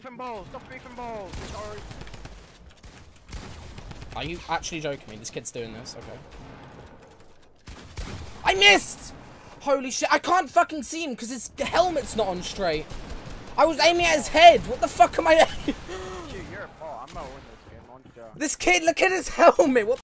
from balls. Stop beefing balls. Sorry. Are you actually joking me? This kid's doing this. Okay. I missed! Holy shit. I can't fucking see him because his helmet's not on straight. I was aiming at his head. What the fuck am I... Dude, you're a ball. I'm not winning this game. This kid, look at his helmet. What